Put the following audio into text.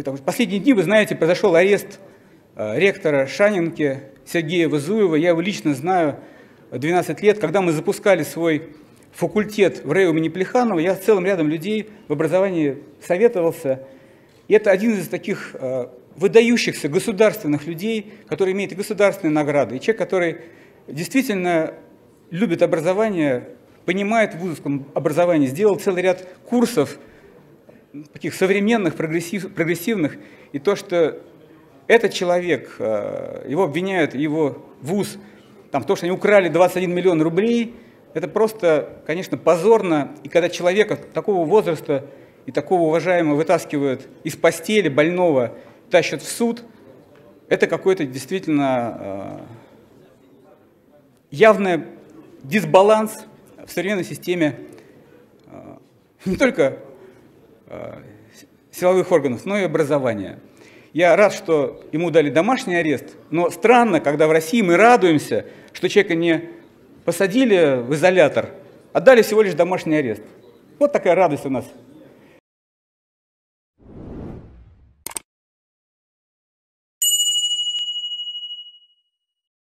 это последние дни, вы знаете, произошел арест э, ректора Шанинки Сергея Вазуева. Я его лично знаю 12 лет. Когда мы запускали свой факультет в РЭО имени Плеханова, я с целым рядом людей в образовании советовался. И это один из таких э, выдающихся государственных людей, который имеет и государственные награды, и человек, который действительно любит образование, понимает в вузовском образовании, сделал целый ряд курсов таких современных, прогрессив, прогрессивных, и то, что этот человек, э, его обвиняют, его вуз, там, то, что они украли 21 миллион рублей, это просто, конечно, позорно. И когда человека такого возраста и такого уважаемого вытаскивают из постели больного, тащат в суд, это какой-то действительно э, явный дисбаланс в современной системе э, не только силовых органов, но и образования. Я рад, что ему дали домашний арест, но странно, когда в России мы радуемся, что человека не посадили в изолятор, а дали всего лишь домашний арест. Вот такая радость у нас